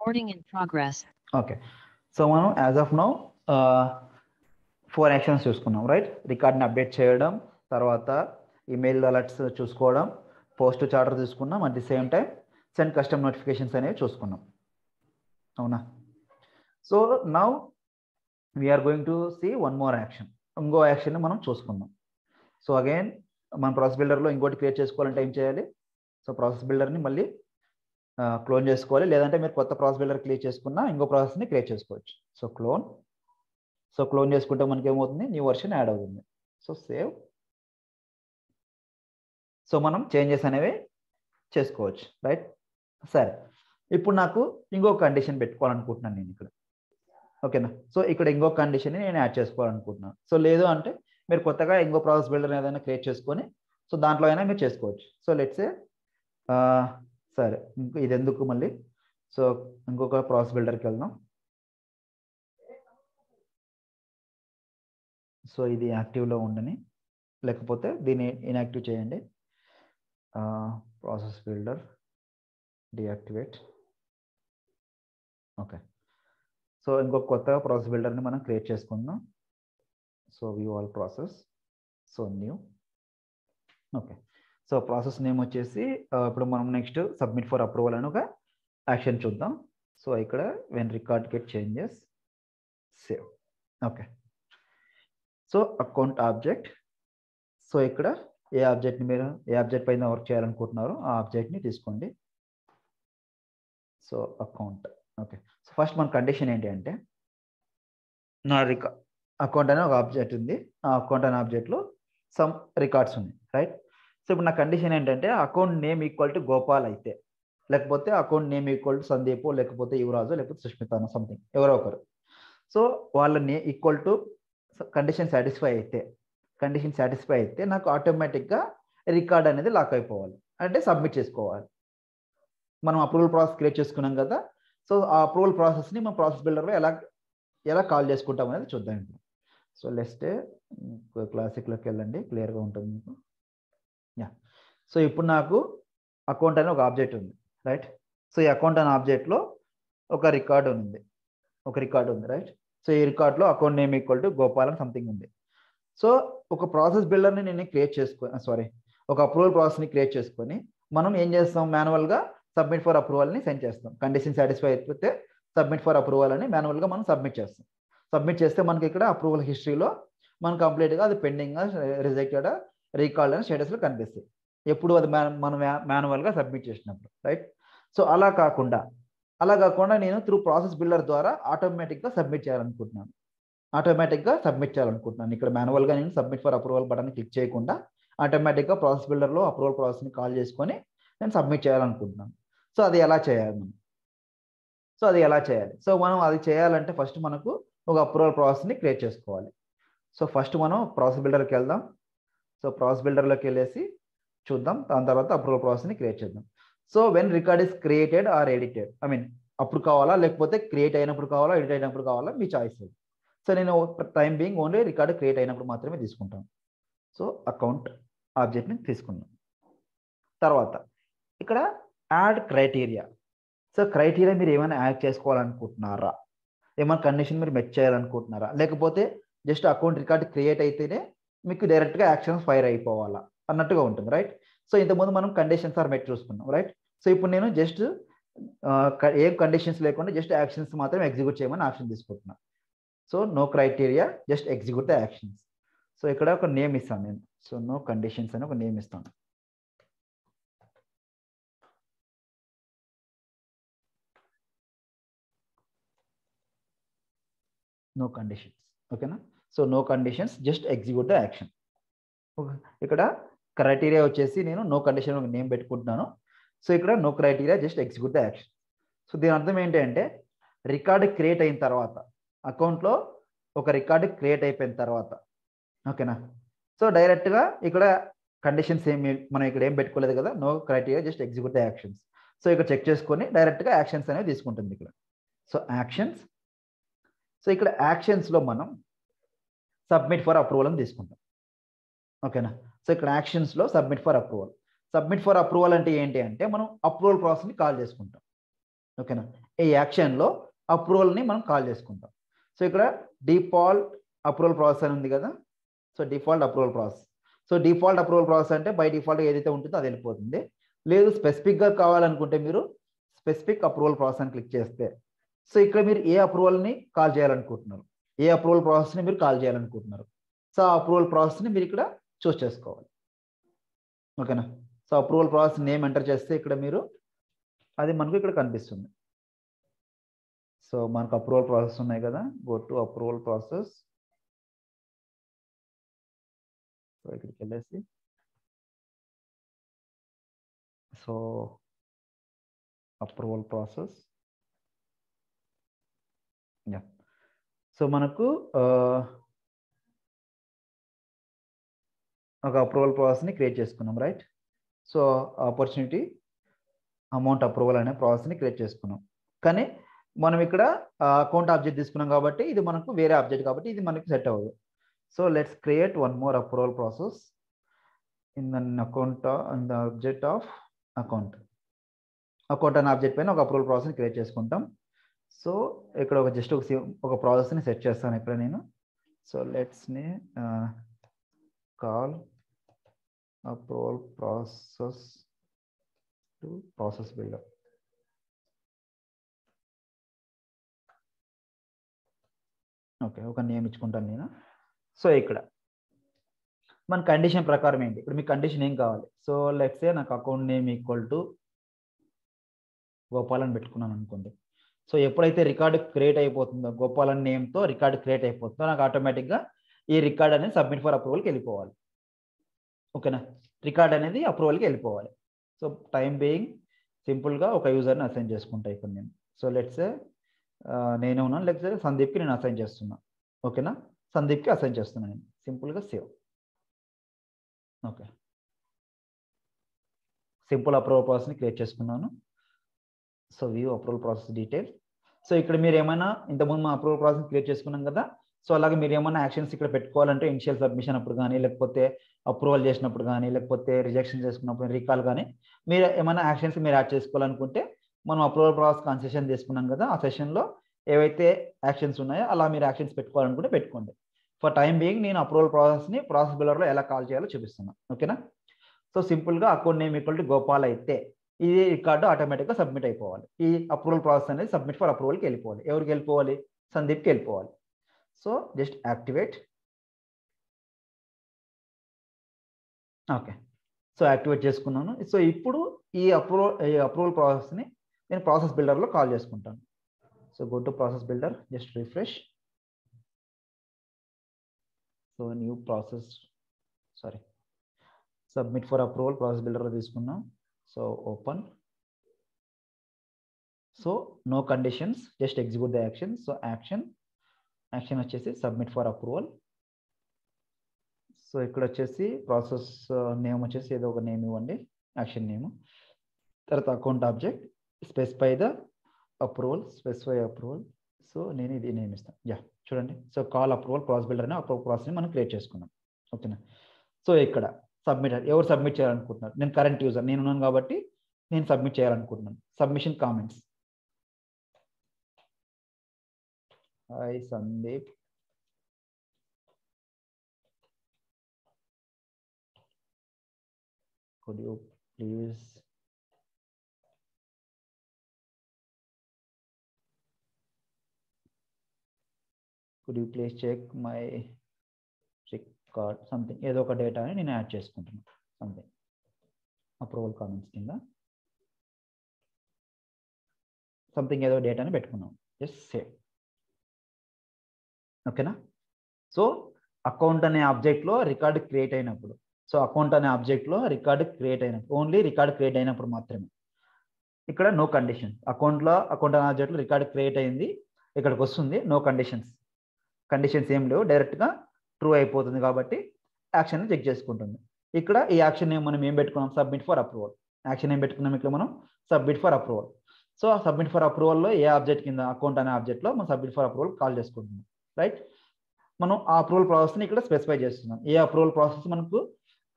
Recording in progress. Okay so మనం as of now four actions చూసుకున్నాం right రికార్డ్ని update చేయడం తర్వాత ఈమెయిల్ అలర్ట్స్ చూసుకోవడం పోస్ట్ చార్టర్ చూసుకున్నాం at the same time send custom notifications అనేవి చూసుకున్నాం. అవునా? So now we're going to see one more action ఇంకో యాక్షన్ మనం చూసుకుందాం. సో అగైన్ మన ప్రాసెస్ బిల్డర్లో ఇంకోటి క్రియేట్ చేసుకోవాలంటే ఏం చేయాలి? సో ప్రాసెస్ బిల్డర్ని మళ్ళీ క్లోన్ చేసుకోవాలి. లేదంటే మీరు కొత్త ప్రాసెస్ బిల్డర్ క్రియేట్ చేసుకున్నా ఇంకో ప్రాసెస్ని క్రియేట్ చేసుకోవచ్చు. సో క్లోన్ సో క్లోన్ చేసుకుంటే మనకి ఏమవుతుంది? న్యూ వర్షన్ యాడ్ అవుతుంది. సో సేవ్ సో మనం చేంజెస్ అనేవి చేసుకోవచ్చు. రైట్ సరే. ఇప్పుడు నాకు ఇంకో కండిషన్ పెట్టుకోవాలనుకుంటున్నాను నేను ఇక్కడ. ఓకేనా సో ఇక్కడ ఇంకో కండిషన్ని నేను యాడ్ చేసుకోవాలనుకుంటున్నాను. సో లేదు అంటే మీరు కొత్తగా ఇంకో ప్రాసెస్ బిల్డర్ ఏదైనా క్రియేట్ చేసుకొని సో దాంట్లో అయినా మీరు చేసుకోవచ్చు. సో లెట్సే సరే ఇంకో ఇది ఎందుకు మళ్ళీ? సో ఇంకొక ప్రాసెస్ బిల్డర్కి వెళ్దాం. సో ఇది యాక్టివ్లో ఉండని లేకపోతే దీన్ని ఇన్యాక్టివ్ చేయండి. Process builder deactivate. Okay. So ఇంకొక కొత్త ప్రాసెస్ బిల్డర్ని మనం క్రియేట్ చేసుకుందాం. So view all process. So new. Okay. So process name వచ్చేసి ఇప్పుడు మనం నెక్స్ట్ సబ్మిట్ ఫర్ అప్రూవల్ అని ఒక యాక్షన్ చూద్దాం. సో ఇక్కడ when record get changes save okay so account object so ఇక్కడ ఏ ఆబ్జెక్ట్ని మీరు ఏ ఆబ్జెక్ట్ పైన వర్క్ చేయాలనుకుంటున్నారో ఆ ఆబ్జెక్ట్ని తీసుకోండి. So account okay so first మన కండిషన్ ఏంటి అంటే నా రికా అకౌంట్ అనే ఒక ఆబ్జెక్ట్ ఉంది. ఆ అకౌంట్ అనే ఆబ్జెక్ట్లో సమ్ రికార్డ్స్ ఉన్నాయి. రైట్ సో ఇప్పుడు నా కండిషన్ ఏంటంటే account name equal to Gopal అయితే. లేకపోతే account name equal to Sandeep లేకపోతే యువరాజు లేకపోతే సుష్మిత సంథింగ్ ఎవరో ఒకరు. సో వాళ్ళ నే ఈక్వల్ టు కండిషన్ సాటిస్ఫై అయితే కండిషన్ సాటిస్ఫై అయితే నాకు ఆటోమేటిక్గా రికార్డ్ అనేది లాక్ అయిపోవాలి. అంటే సబ్మిట్ చేసుకోవాలి. మనం అప్రూవల్ ప్రాసెస్ క్రియేట్ చేసుకున్నాం కదా సో ఆ అప్రూవల్ ప్రాసెస్ని మా ప్రాసెస్ బిల్డర్లో ఎలా ఎలా కాల్ చేసుకుంటాం అనేది చూద్దాం సో లెస్ట్ క్లాసిక్లోకి వెళ్ళండి క్లియర్గా ఉంటుంది మీకు. యా సో ఇప్పుడు నాకు అకౌంట్ అనే ఒక ఆబ్జెక్ట్ ఉంది రైట్ సో ఈ అకౌంట్ అనే ఆబ్జెక్ట్లో ఒక రికార్డ్ ఉంది ఒక రికార్డ్ ఉంది రైట్ సో ఈ రికార్డ్లో account name equal to Gopal అని సంథింగ్ ఉంది. సో ఒక ప్రాసెస్ బిల్డర్ని నేను క్రియేట్ చేసుకో uh, సారీ ఒక అప్రూవల్ ప్రాసెస్ని క్రియేట్ చేసుకొని మనం ఏం చేస్తాం? మాన్యువల్గా సబ్మిట్ ఫర్ అప్రూవల్ని సెండ్ చేస్తాం. కండిషన్ సాటిస్ఫై అయిపోతే సబ్మిట్ ఫర్ అప్రూవల్ అని మాన్యువల్గా మనం సబ్మిట్ చేస్తాం. సబ్మిట్ చేస్తే మనకి ఇక్కడ అప్రూవల్ హిస్టరీలో మనం కంప్లీట్గా అది పెండింగ్ రిజెక్టెడ్ uh, రీకాల్డ్ అని స్టేటస్లో కనిపిస్తాయి. ఎప్పుడు అది మనం మాన్యువల్గా సబ్మిట్ చేసినప్పుడు రైట్ సో అలా కాకుండా అలా కాకుండా నేను త్రూ ప్రాసెస్ బిల్డర్ ద్వారా ఆటోమేటిక్గా సబ్మిట్ చేయాలనుకుంటున్నాను. ఆటోమేటిక్గా సబ్మిట్ చేయాలనుకుంటున్నాను. ఇక్కడ మాన్యువల్గా నేను submit for approval button click చేయకుండా ఆటోమేటిక్గా ప్రాసెస్ బిల్డర్లో అప్రూవల్ ప్రాసెస్ని కాల్ చేసుకొని నేను సబ్మిట్ చేయాలనుకుంటున్నాను. సో అది ఎలా చేయాలి మనం? సో అది ఎలా చేయాలి? సో మనం అది చేయాలంటే ఫస్ట్ మనకు ఒక అప్రూవల్ ప్రాసెస్ని క్రియేట్ చేసుకోవాలి. సో ఫస్ట్ మనం ప్రాసెస్ బిల్డర్కి వెళ్దాం. సో ప్రాసెస్ బిల్డర్లోకి వెళ్ళేసి చూద్దాం. దాని తర్వాత అప్రూవల్ ప్రాసెస్ని క్రియేట్ చేద్దాం. So when record is created or edited I mean అప్పుడు కావాలా? లేకపోతే క్రియేట్ అయినప్పుడు కావాలా? ఎడిట్ అయినప్పుడు కావాలా? మీ చాయిస్ సో నేను time being only record create అయినప్పుడు మాత్రమే తీసుకుంటాను. సో అకౌంట్ ఆబ్జెక్ట్ని తీసుకున్నాం తర్వాత ఇక్కడ యాడ్ క్రైటీరియా సో క్రైటీరియా మీరు ఏమైనా యాడ్ చేసుకోవాలనుకుంటున్నారా? ఏమైనా కండిషన్ మీరు మెచ్ చేయాలనుకుంటున్నారా? లేకపోతే జస్ట్ అకౌంట్ రికార్డ్ క్రియేట్ అయితేనే మీకు డైరెక్ట్గా యాక్షన్స్ ఫైర్ అయిపోవాలా అన్నట్టుగా ఉంటుంది రైట్ సో ఇంతకుముందు మనం కండిషన్స్ ఆర్ మెట్ చూసుకున్నాం రైట్ సో ఇప్పుడు నేను జస్ట్ ఏం కండిషన్స్ లేకుండా జస్ట్ యాక్షన్స్ మాత్రం ఎగ్జిక్యూట్ చేయమని ఆప్షన్ తీసుకుంటున్నాను so no criteria just execute the actions. So ఇక్కడ ఒక నేమ్ ఇస్తాను నేను. సో నో కండిషన్స్ అని ఒక నేమ్ ఇస్తాను. నో కండిషన్స్ ఓకేనా? So no conditions just execute the action ఇక్కడ క్రైటీరియా వచ్చేసి నేను నో కండిషన్ ఒక నేమ్ పెట్టుకుంటున్నాను. సో ఇక్కడ no criteria just execute the action so దీని అర్థం ఏంటి అంటే రికార్డ్ క్రియేట్ అయిన తర్వాత అకౌంట్లో ఒక రికార్డు క్రియేట్ అయిపోయిన తర్వాత ఓకేనా సో డైరెక్ట్గా ఇక్కడ కండిషన్స్ ఏమి మనం ఇక్కడ ఏం పెట్టుకోలేదు కదా no criteria just execute the actions so ఇక్కడ చెక్ చేసుకొని డైరెక్ట్గా యాక్షన్స్ అనేవి తీసుకుంటుంది ఇక్కడ. సో యాక్షన్స్ సో ఇక్కడ యాక్షన్స్లో మనం సబ్మిట్ ఫర్ అప్రూవల్ అని తీసుకుంటాం. ఓకేనా సో ఇక్కడ యాక్షన్స్లో submit for approval submit for approval అంటే ఏంటి అంటే మనం అప్రూవల్ ప్రాసెస్ని కాల్ చేసుకుంటాం. ఓకేనా ఈ యాక్షన్లో అప్రూవల్ని మనం కాల్ చేసుకుంటాం. సో ఇక్కడ డిఫాల్ట్ అప్రూవల్ ప్రాసెస్ అని ఉంది కదా? So default approval process so default approval process అంటే బై డిఫాల్ట్ ఏదైతే ఉంటుందో అది వెళ్ళిపోతుంది. లేదు స్పెసిఫిక్గా కావాలనుకుంటే మీరు స్పెసిఫిక్ అప్రూవల్ ప్రాసెస్ అని క్లిక్ చేస్తే. సో ఇక్కడ మీరు ఏ అప్రూవల్ని కాల్ చేయాలనుకుంటున్నారు? ఏ అప్రూవల్ ప్రాసెస్ని మీరు కాల్ చేయాలనుకుంటున్నారు. సో ఆ అప్రూవల్ ప్రాసెస్ని మీరు ఇక్కడ చూస్ చేసుకోవాలి. ఓకేనా so approval process name enter చేస్తే ఇక్కడ మీరు అది మనకు ఇక్కడ కనిపిస్తుంది. సో మనకు అప్రూవల్ ప్రాసెస్ ఉన్నాయి కదా? Go to approval process so ఇక్కడికి వెళ్ళేసి. So approval process yeah so మనకు ఒక అప్రూవల్ ప్రాసెస్ని క్రియేట్ చేసుకున్నాం right so opportunity amount approval అనే ప్రాసెస్ని క్రియేట్ చేసుకున్నాం. కానీ మనం ఇక్కడ అకౌంట్ ఆబ్జెక్ట్ తీసుకున్నాం కాబట్టి ఇది మనకు వేరే ఆబ్జెక్ట్ కాబట్టి ఇది మనకి సెట్ అవ్వదు. So let's create one more approval process in then account in the object of account account అనే ఆబ్జెక్ట్ పైన ఒక అప్రూవల్ ప్రాసెస్ని క్రియేట్ చేసుకుంటాం. సో ఇక్కడ ఒక జస్ట్ ఒక ఒక ప్రాసెస్ని సెట్ చేస్తాను ఇక్కడ నేను. So లెట్స్ని call approval process to process builder okay ఒక నేమ్ ఇచ్చుకుంటాను నేను. సో ఇక్కడ మన కండిషన్ ప్రకారం ఏంటి? ఇప్పుడు మీ కండిషన్ ఏం కావాలి? సో లెట్స్ ఏ నాకు account name equal to Gopal పెట్టుకున్నాను అనుకోండి. సో ఎప్పుడైతే రికార్డు క్రియేట్ అయిపోతుందో గోపాలన్ నేమ్తో రికార్డు క్రియేట్ అయిపోతుందో నాకు ఆటోమేటిక్గా ఈ రికార్డ్ అనేది సబ్మిట్ ఫర్ అప్రూవల్కి వెళ్ళిపోవాలి. ఓకేనా? రికార్డ్ అనేది అప్రూవల్కి వెళ్ళిపోవాలి. సో టైం బీయింగ్ సింపుల్గా ఒక యూజర్ని అసైన్ చేసుకుంటా ఇప్పుడు నేను. సో లెట్స్ నేను ఉన్నాను. లేకపోతే సందీప్కి నేను అసైన్ చేస్తున్నా. ఓకేనా? సందీప్కి అసైన్ చేస్తున్నాను నేను. సింపుల్గా సేవ్. ఓకే. సింపుల్ అప్రూవల్ ప్రాసెస్ని క్రియేట్ చేసుకున్నాను. So view approval process detail so ఇక్కడ మీరు ఏమైనా ఇంతకుముందు మా అప్రూవల్ ప్రాసెస్ క్రియేట్ చేసుకున్నాం కదా. సో అలాగే మీరు ఏమైనా యాక్షన్స్ ఇక్కడ పెట్టుకోవాలంటే ఇనిషియల్ సబ్మిషన్ అప్పుడు కానీ లేకపోతే అప్రూవల్ చేసినప్పుడు కానీ లేకపోతే రిజెక్షన్ చేసుకున్నప్పుడు రీకాల్ కానీ మీరు ఏమైనా యాక్షన్స్ మీరు యాడ్ చేసుకోవాలనుకుంటే మనం అప్రూవల్ ప్రాసెస్ కన్సెషన్ తీసుకున్నాం కదా ఆ సెషన్లో ఏవైతే యాక్షన్స్ ఉన్నాయో అలా మీరు యాక్షన్స్ పెట్టుకోవాలనుకుంటే పెట్టుకోండి. ఫర్ టైం బీయింగ్ నేను అప్రూవల్ ప్రాసెస్ని ప్రాసెస్ బిల్లర్లో ఎలా కాల్ చేయాలో చూపిస్తున్నాను ఓకేనా? సో సింపుల్గా account name equal to Gopal అయితే ఇది రికార్డు ఆటోమేటిక్గా సబ్మిట్ అయిపోవాలి. ఈ అప్రూవల్ ప్రాసెస్ అనేది సబ్మిట్ ఫర్ అప్రూవల్కి వెళ్ళిపోవాలి. ఎవరికి వెళ్ళిపోవాలి? సందీప్కి వెళ్ళిపోవాలి. So just activate. Okay. So activate చేసుకున్నాను. సో ఇప్పుడు ఈ అప్రూవల్ ఈ అప్రూవల్ ప్రాసెస్ని నేను ప్రాసెస్ బిల్డర్లో కాల్ చేసుకుంటాను. So go to process builder just refresh. So new process sorry submit for approval process బిల్డర్లో తీసుకున్నాం. So open so no conditions just execute the action so action action వచ్చేసి submit for approval so ఇక్కడ వచ్చేసి process name uh, వచ్చేసి ఏదో ఒక name ఇవ్వండి. Action name తర్వాత account object specify the approval specify approval so నేను ఇది నేమ్ ఇస్తాను. యా చూడండి. So call approval process builder అనే అప్రూవల్ ప్రాసెస్ని మనం క్రియేట్ చేసుకున్నాం. ఓకేనా సో ఇక్కడ సబ్మిట్ ఎవరు సబ్మిట్ చేయాలనుకుంటున్నారు? నేను కరెంట్ యూజర్ నేను ఉన్నాను కాబట్టి నేను సబ్మిట్ చేయాలనుకుంటున్నాను. Submission comments. Hi Sandeep. Could you please? Could you please check my card something ఏదో ఒక డేటాని నేను యాడ్ చేసుకుంటున్నాను సంథింగ్ అప్రూవల్ కామెంట్స్ కింద. సంథింగ్ ఏదో డేటాని పెట్టుకున్నాం. ఎస్ సేవ్ ఓకేనా సో అకౌంట్ అనే ఆబ్జెక్ట్లో రికార్డ్ క్రియేట్ అయినప్పుడు. సో అకౌంట్ అనే ఆబ్జెక్ట్లో రికార్డ్ క్రియేట్ అయినప్పుడు. ఓన్లీ రికార్డ్ క్రియేట్ అయినప్పుడు మాత్రమే. ఇక్కడ నో కండిషన్ అకౌంట్లో అకౌంట్ అనే ఆబ్జెక్ట్లో రికార్డ్ క్రియేట్ అయింది. ఇక్కడికి వస్తుంది నో కండిషన్స్ కండిషన్స్ ఏం లేవు. డైరెక్ట్గా ట్రూ అయిపోతుంది కాబట్టి యాక్షన్ చెక్ చేసుకుంటుంది. ఇక్కడ ఈ యాక్షన్ నేమ్ మనం ఏం పెట్టుకున్నాం? సబ్మిట్ ఫర్ అప్రూవల్ యాక్షన్ ఏం పెట్టుకున్నాం ఇక్కడ మనం? Submit for approval so submit for అప్రూవల్లో ఏ ఆబ్జెక్ట్ కింద అకౌంట్ అనే ఆబ్జెక్ట్లో మనం సబ్మిట్ ఫర్ అప్రూవల్ కాల్ చేసుకుంటున్నాం. రైట్ మనం ఆ అప్రూవల్ ప్రాసెస్ని ఇక్కడ స్పెసిఫై చేస్తున్నాం. ఏ అప్రూవల్ ప్రాసెస్ మనకు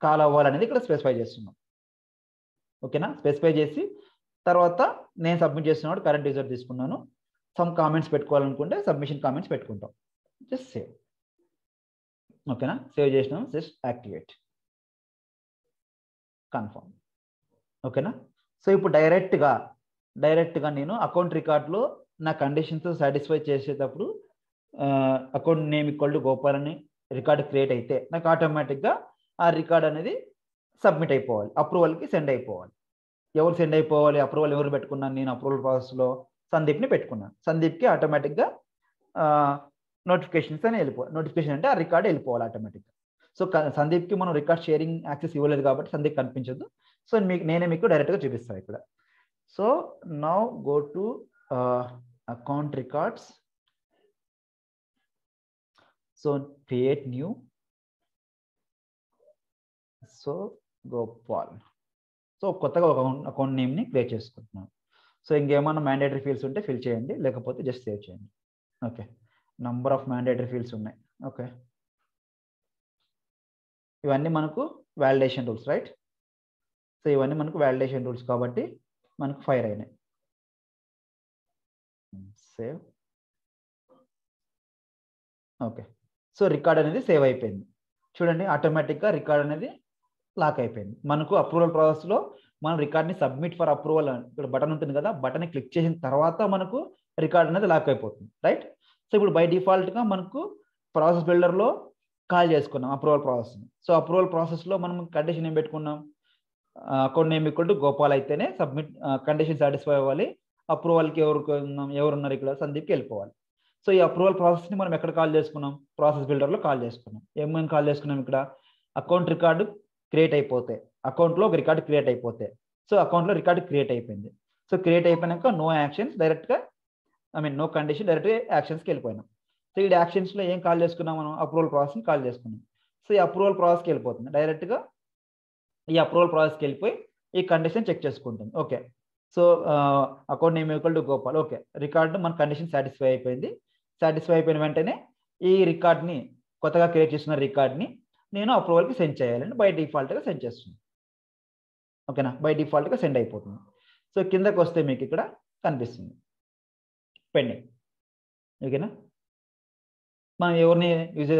కాల్ అవ్వాలనేది ఇక్కడ స్పెసిఫై చేస్తున్నాం. ఓకేనా స్పెసిఫై చేసి తర్వాత నేను సబ్మిట్ చేస్తున్నప్పుడు కరెంట్ యూజర్ తీసుకున్నాను. సమ్ కామెంట్స్ పెట్టుకోవాలనుకుంటే సబ్మిషన్ కామెంట్స్ పెట్టుకుంటాం. జస్ట్ సేవ్ ఓకేనా? సేవ్ చేసినాం. Just activate. కన్ఫర్మ్. ఓకేనా? సో ఇప్పుడు డైరెక్ట్గా డైరెక్ట్గా నేను అకౌంట్ రికార్డులో నా కండిషన్స్ సాటిస్ఫై చేసేటప్పుడు account name equal to Gopal అని రికార్డ్ క్రియేట్ అయితే నాకు ఆటోమేటిక్గా ఆ రికార్డ్ అనేది సబ్మిట్ అయిపోవాలి. అప్రూవల్కి సెండ్ అయిపోవాలి. ఎవరు సెండ్ అయిపోవాలి? అప్రూవల్ ఎవరు పెట్టుకున్నాను నేను అప్రూవల్ ప్రాసెస్లో సందీప్ని పెట్టుకున్నాను. సందీప్కి ఆటోమేటిక్గా నోటిఫికేషన్స్ అని వెళ్ళిపో నోటిఫికేషన్ అంటే ఆ రికార్డ్ వెళ్ళిపోవాలి ఆటోమేటిక్గా. సో సందీప్కి మనం రికార్డ్ షేరింగ్ యాక్సెస్ ఇవ్వలేదు కాబట్టి సందీప్ కనిపించదు. సో మీకు నేనే మీకు డైరెక్ట్గా చూపిస్తాను ఇక్కడ. So now go to account records. So create new. So Gopal so కొత్తగా ఒక అకౌంట్ నేమ్ని క్రియేట్ చేసుకుంటున్నాను. సో ఇంకేమైనా మ్యాండేటరీ ఫీల్డ్స్ ఉంటే ఫిల్ చేయండి లేకపోతే జస్ట్ సేవ్ చేయండి. Okay. Number of mandatory fields ఉన్నాయి. ఓకే ఇవన్నీ మనకు వ్యాలిడేషన్ రూల్స్ రైట్ సో ఇవన్నీ మనకు వ్యాలిడేషన్ రూల్స్ కాబట్టి మనకు ఫైర్ అయినాయి. సేవ్ ఓకే సో రికార్డ్ అనేది సేవ్ అయిపోయింది. చూడండి ఆటోమేటిక్గా రికార్డ్ అనేది లాక్ అయిపోయింది. మనకు అప్రూవల్ ప్రాసెస్లో మనం రికార్డ్ని సబ్మిట్ ఫర్ అప్రూవల్ ఇక్కడ బటన్ ఉంటుంది కదా బటన్ క్లిక్ చేసిన తర్వాత మనకు రికార్డ్ అనేది లాక్ అయిపోతుంది రైట్ సో ఇప్పుడు బై డిఫాల్ట్గా మనకు ప్రాసెస్ బిల్డర్లో కాల్ చేసుకున్నాం అప్రూవల్ ప్రాసెస్ని సో అప్రూవల్ ప్రాసెస్లో మనం కండిషన్ ఏం పెట్టుకున్నాం? Account name equal to Gopal అయితేనే సబ్మిట్ కండిషన్ సాటిస్ఫై అవ్వాలి. అప్రూవల్కి ఎవరు ఎవరున్నారు ఇక్కడ? సందీప్కి వెళ్ళిపోవాలి. సో ఈ అప్రూవల్ ప్రాసెస్ని మనం ఎక్కడ కాల్ చేసుకున్నాం? ప్రాసెస్ బిల్డర్లో కాల్ చేసుకున్నాం. ఏమేమి కాల్ చేసుకున్నాం ఇక్కడ? అకౌంట్ రికార్డు క్రియేట్ అయిపోతే అకౌంట్లో ఒక రికార్డు క్రియేట్ అయిపోతే. సో అకౌంట్లో రికార్డు క్రియేట్ అయిపోయింది. సో క్రియేట్ అయిపోయినాక నో యాక్షన్స్ డైరెక్ట్గా ఐ మీన్ నో కండిషన్ డైరెక్ట్గా యాక్షన్స్కి వెళ్ళిపోయినాం. సో ఈ యాక్షన్స్లో ఏం కాల్ చేసుకున్నాం మనం? అప్రూవల్ ప్రాసెస్ని కాల్ చేసుకున్నాం. సో ఈ అప్రూవల్ ప్రాసెస్కి వెళ్ళిపోతుంది. డైరెక్ట్గా ఈ అప్రూవల్ ప్రాసెస్కి వెళ్ళిపోయి ఈ కండిషన్ చెక్ చేసుకుంటుంది okay so account name equal to Gopal okay record మన కండిషన్ సాటిస్ఫై అయిపోయింది. సాటిస్ఫై అయిపోయిన వెంటనే ఈ రికార్డ్ని కొత్తగా క్రియేట్ చేసిన రికార్డ్ని నేను అప్రూవల్కి సెండ్ చేయాలని బై డిఫాల్ట్గా సెండ్ చేస్తుంది ఓకేనా బై డిఫాల్ట్గా సెండ్ అయిపోతుంది. సో కిందకు వస్తే మీకు ఇక్కడ కనిపిస్తుంది. పెండింగ్. ఓకేనా? మనం ఎవరిని యూజ్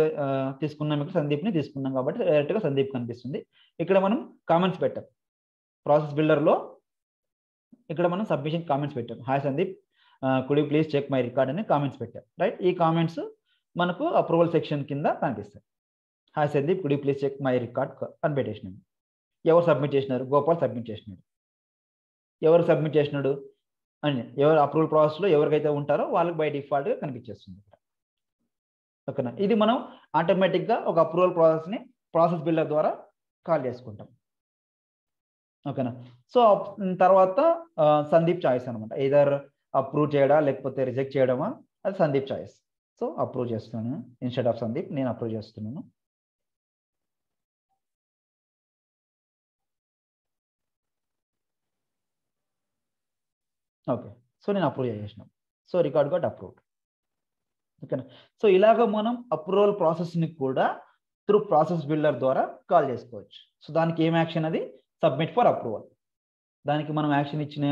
తీసుకున్నాం ఇక్కడ? సందీప్ని తీసుకున్నాం కాబట్టి డైరెక్ట్గా సందీప్ కనిపిస్తుంది. ఇక్కడ మనం కామెంట్స్ పెట్టాం. ప్రాసెస్ బిల్డర్లో ఇక్కడ మనం సబ్మిషన్ కామెంట్స్ పెట్టాం. Hi Sandeep. Could please check my record అని కామెంట్స్ పెట్టాం. రైట్ ఈ కామెంట్స్ మనకు అప్రూవల్ సెక్షన్ కింద కనిపిస్తాయి. Hi Sandeep could please check my record అని పెట్టేసినాను ఎవరు సబ్మిట్ చేసినారు? గోపాల్ సబ్మిట్ చేసినాడు. ఎవరు సబ్మిట్ చేసినాడు? అని. ఎవరు అప్రూవల్ ప్రాసెస్లో ఎవరికైతే ఉంటారో వాళ్ళకి బై డిఫాల్ట్గా కనిపించేస్తుంది ఓకేనా? ఇది మనం ఆటోమేటిక్గా ఒక అప్రూవల్ ప్రాసెస్ని ప్రాసెస్ బిల్డర్ ద్వారా కాల్ చేసుకుంటాం. ఓకేనా? సో తర్వాత సందీప్ చాయిస్ అనమాట ఇదర్ అప్రూవ్ చేయడా లేకపోతే రిజెక్ట్ చేయడమా అది సందీప్ చాయిస్ సో అప్రూవ్ చేస్తున్నాను ఇన్స్టెడ్ ఆఫ్ సందీప్ నేను అప్రూవ్ చేస్తున్నాను. ఓకే సో నేను అప్రూవ్ చేసేసిన. సో రికార్డ్ గాట్ అప్రూవ్డ్ ఓకేనా సో ఇలాగ మనం అప్రూవల్ ప్రాసెస్ని కూడా త్రూ ప్రాసెస్ బిల్డర్ ద్వారా కాల్ చేసుకోవచ్చు. సో దానికి ఏం యాక్షన్ అది? సబ్మిట్ ఫర్ అప్రూవల్ దానికి మనం యాక్షన్ ఇచ్చిన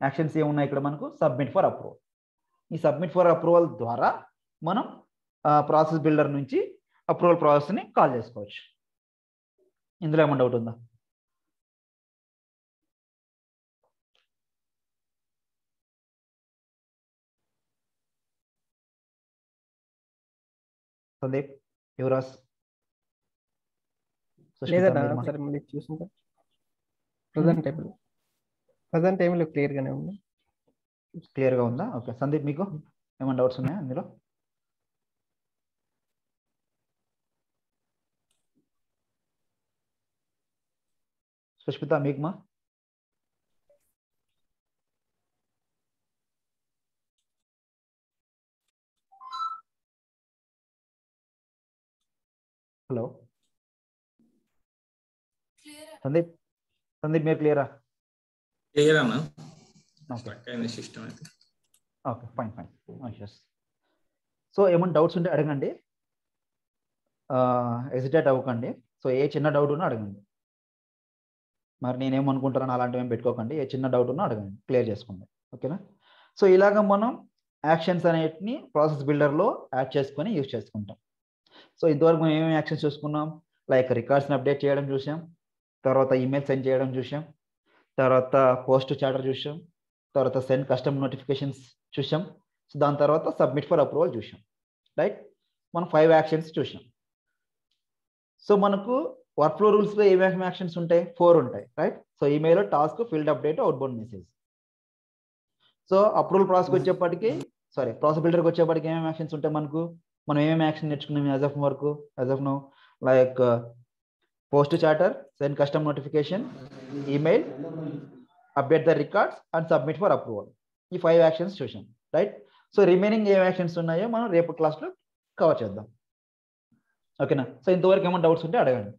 యాక్షన్స్ ఏమున్నాయి ఇక్కడ మనకు? సబ్మిట్ ఫర్ అప్రూవల్ ఈ సబ్మిట్ ఫర్ అప్రూవల్ ద్వారా మనం ప్రాసెస్ బిల్డర్ నుంచి అప్రూవల్ ప్రాసెస్ని కాల్ చేసుకోవచ్చు. ఇందులో ఏమన్నా డౌట్ ఉందా? సందీప్ యువరాజ్ చూసిందా ప్రజెంట్ టైంలో ప్రజెంట్ టైంలో క్లియర్గానే ఉంది. క్లియర్గా ఉందా? ఓకే సందీప్ మీకు ఏమైనా డౌట్స్ ఉన్నాయా అందులో? సుష్మిత మీకు మా హలో సందీప్ సందీప్ మీరు క్లియరా? క్లియర్ అన్న ఓకే స్ట్రక్ అయింది సిస్టమ్ అయితే. ఓకే ఫైన్ ఫైన్ సో ఏమైనా డౌట్స్ ఉంటే అడగండి. ఎజిటేట్ అవ్వకండి. సో ఏ చిన్న డౌట్ ఉన్నా అడగండి. మరి నేనేమనుకుంటానని అలాంటివి ఏం పెట్టుకోకండి. ఏ చిన్న డౌట్ ఉన్నా అడగండి. క్లియర్ చేసుకోండి. ఓకేనా సో ఇలాగ మనం యాక్షన్స్ అనేటిని ప్రాసెస్ బిల్డర్లో యాడ్ చేసుకొని యూజ్ చేసుకుంటాం. సో ఇంతవరకు మనం ఏమేమి యాక్షన్స్ చూసుకున్నాం? లైక్ రికార్డ్స్ని అప్డేట్ చేయడం చూసాం. తర్వాత ఈమెయిల్ సెండ్ చేయడం చూసాం. తర్వాత పోస్ట్ చాటర్ చూసాం. తర్వాత సెండ్ కస్టమ్ నోటిఫికేషన్స్ చూసాం. సో దాని తర్వాత సబ్మిట్ ఫర్ అప్రూవల్ చూసాం. రైట్? మనం ఫైవ్ యాక్షన్స్ చూసాం. సో మనకు వర్క్ ఫ్లో రూల్స్లో ఏమేమి యాక్షన్స్ ఉంటాయి? ఫోర్ ఉంటాయి. Right? So email task field update outbound message. So approval ప్రాసెస్కి వచ్చేప్పటికి సారీ ప్రాసెస్ బిల్డర్కి వచ్చేప్పటికి ఏమేమి యాక్షన్స్ ఉంటాయి మనకు? మనం ఏమేమి యాక్షన్ నేర్చుకున్నాం? యాజ్ ఆఫ్ వరకు as of no like post chatter send custom notification email update the records and submit for approval ఈ ఫైవ్ యాక్షన్స్ చూసాం రైట్ సో రిమైనింగ్ ఏం యాక్షన్స్ ఉన్నాయో మనం రేపు క్లాస్లో కవర్ చేద్దాం. ఓకేనా సో ఇంతవరకు ఏమైనా డౌట్స్ ఉంటే అడగండి.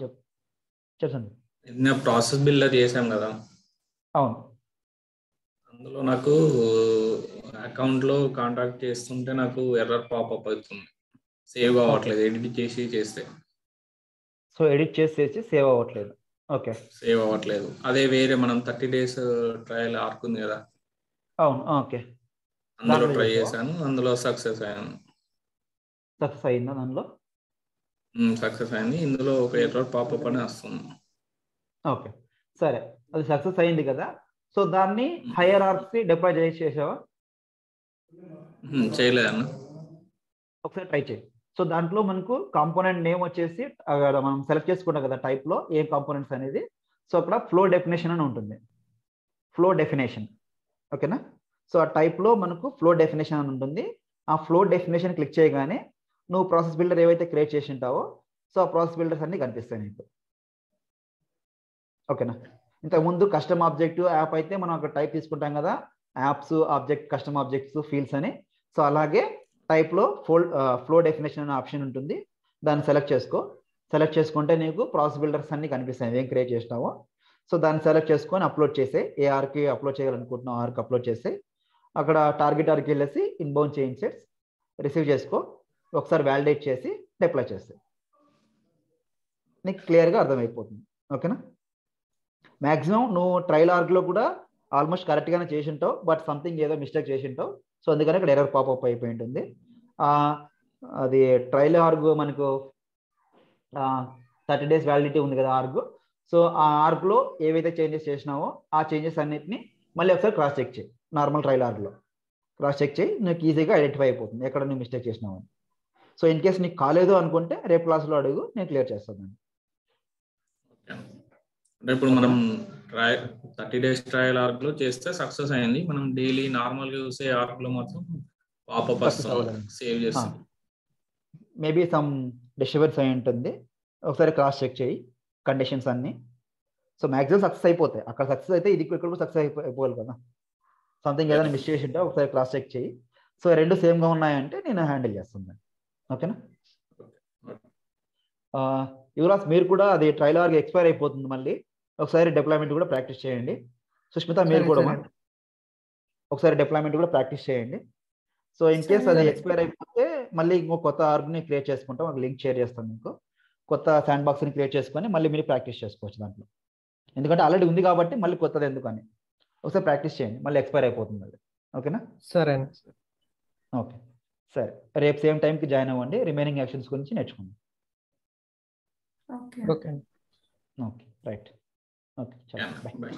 చెప్పు. చెప్పండి. నిన్న ప్రాసెస్ బిల్డర్ చేశాం కదా. అవును. అందులో నాకు అకౌంట్లో కాంటాక్ట్ చేస్తుంటే నాకు ఎర్రర్ పాపప్ అవుతుంది. సేవ్ అవ్వట్లేదు. ఎడిట్ చేసి చేస్తే. సో ఎడిట్ చేసేసి సేవ్ అవ్వట్లేదు. ఓకే సేవ్ అవ్వట్లేదు. అదే వేరే మనం థర్టీ డేస్ ట్రయల్ ఆర్క్ ఉంది కదా. అవును. ఓకే అందులో దాంట్లో ట్రై? చేశాను. అందులో సక్సెస్ అయ్యాను సక్సెస్ అయిందా దానిలో సక్సెస్ అయింది. ఇందులో ఒక ఎర్రర్ పాపప్ అని వస్తుంది. ఓకే. సరే. అది సక్సెస్ అయింది కదా. సో దాన్ని హైయర్ ఆర్క్స్ డిప్లాయ్ చేసి చేసావా? ఉమ్, చేయలేదన్న ఒకసారి ట్రై చేయి. సో దాంట్లో మనకు కాంపోనెంట్ నేమ్ వచ్చేసి మనం సెలెక్ట్ చేసుకుంటాం కదా type లో ఏ కాంపోనెంట్స్ అనేది. సో అక్కడ ఫ్లో డెఫినేషన్ అని ఉంటుంది. Flow definition. ఓకేనా? సో ఆ type లో మనకు ఫ్లో డెఫినేషన్ అని ఉంటుంది. ఆ ఫ్లో డెఫినేషన్ క్లిక్ చేయగానే నువ్వు ప్రాసెస్ బిల్డర్ ఏవైతే క్రియేట్ చేసి ఉంటావో సో ఆ ప్రాసెస్ బిల్డర్స్ అన్ని కనిపిస్తాయి నీకు. ఓకేనా? ఇంతకుముందు కస్టమ్ ఆబ్జెక్ట్ యాప్ అయితే మనం అక్కడ టైప్ తీసుకుంటాం కదా apps object custom objects fields అని. సో అలాగే టైప్లో ఫోల్ ఫ్లో డెఫినేషన్ అనే ఆప్షన్ ఉంటుంది. దాన్ని సెలెక్ట్ చేసుకో. సెలెక్ట్ చేసుకుంటే నీకు ప్రాసెస్ బిల్డర్స్ అన్ని కనిపిస్తాయి. ఏం క్రియేట్ చేసినావో. సో దాన్ని సెలెక్ట్ చేసుకొని అప్లోడ్ చేసే ఏ ఆర్కి అప్లోడ్ చేయాలనుకుంటున్నావు ఆర్కి అప్లోడ్ చేసే అక్కడ టార్గెట్ ఆర్కి వెళ్ళేసి ఇన్బౌండ్ చేంజ్ సెట్స్ రిసీవ్ చేసుకో. ఒకసారి వ్యాలిడేట్ చేసి డిప్లై చేస్తే నీకు క్లియర్గా అర్థమైపోతుంది. ఓకేనా? మాక్సిమం నువ్వు ట్రయల్ ఆర్గ్లో కూడా ఆల్మోస్ట్ కరెక్ట్గానే చేసింటావు బట్ సంథింగ్ ఏదో మిస్టేక్ చేసింటావు. సో అందుకని ఇక్కడ ఎర్రర్ పాపప్ అయిపోయి ఉంటుంది. అది ట్రయల్ ఆర్గ్ మనకు థర్టీ డేస్ వ్యాలిడిటీ ఉంది కదా ఆర్గ్ సో ఆ ఆర్గ్లో ఏవైతే చేంజెస్ చేసినావో ఆ చేంజెస్ అన్నిటిని మళ్ళీ ఒకసారి క్రాస్ చెక్ చేయి నార్మల్ ట్రయల్ ఆర్గ్లో క్రాస్ చెక్ చేయి నీకు ఈజీగా ఐడెంటిఫై అయిపోతుంది ఎక్కడ నువ్వు మిస్టేక్ చేసినావు అని సో ఇన్ కేస్ నీకు కాలేదు అనుకుంటే రేపు క్లాస్లో అడుగు నేను క్లియర్ చేస్తాను. అంటే ఇప్పుడు మనం ట్రై థర్టీ డేస్ ట్రయల్ ఆర్క్లో చేస్తే సక్సెస్ అయింది. మనం డైలీ నార్మల్గా చూసే ఆర్క్లో మాత్రం పాపప్. సేవ్ చేస్తాం మేబీ సమ్ డిస్టర్బెన్స్ అయి ఉంటుంది. ఒకసారి క్రాస్ చెక్ చేయి కండిషన్స్ అన్ని. సో మ్యాక్సిమం సక్సెస్ అయిపోతాయి. అక్కడ సక్సెస్ అయితే ఇది ఇక్కడ కూడా సక్సెస్ అయిపో అయిపోవాలి కదా. సంథింగ్ ఏదైనా మిస్ చేసి ఉంటే ఒకసారి క్రాస్ చెక్ చేయి. సో రెండు సేమ్గా ఉన్నాయంటే నేను హ్యాండిల్ చేస్తాను ఓకేనా యువరాజ్ మీరు కూడా అది ట్రైల్ ఆర్గ్ ఎక్స్పైర్ అయిపోతుంది మళ్ళీ. ఒకసారి డిప్లాయ్మెంట్ కూడా ప్రాక్టీస్ చేయండి. సుష్మిత మీరు కూడా సరే. ఒకసారి డిప్లాయ్మెంట్ కూడా ప్రాక్టీస్ చేయండి. సో ఇన్ కేస్ అది. ఎక్స్పైర్ అయిపోతే మళ్ళీ ఇంకో కొత్త ఆర్గ్ని క్రియేట్ చేసుకుంటాం. ఒక లింక్ షేర్ చేస్తాం మీకు. కొత్త శాండ్ బాక్స్ని క్రియేట్ చేసుకొని మళ్ళీ మీరు ప్రాక్టీస్ చేసుకోవచ్చు దాంట్లో. ఎందుకంటే ఆల్రెడీ ఉంది కాబట్టి మళ్ళీ కొత్తది ఎందుకని. ఒకసారి ప్రాక్టీస్ చేయండి. మళ్ళీ ఎక్స్పైర్ అయిపోతుంది అది ఓకేనా? సరే అండి. ఓకే. సరే. రేపు సేమ్ టైంకి జాయిన్ అవ్వండి. రిమైనింగ్ యాక్షన్స్ గురించి నేర్చుకుందాం. ఓకే. ఓకే అండి. ఓకే రైట్ ఓకే చాలా బాయ్ బై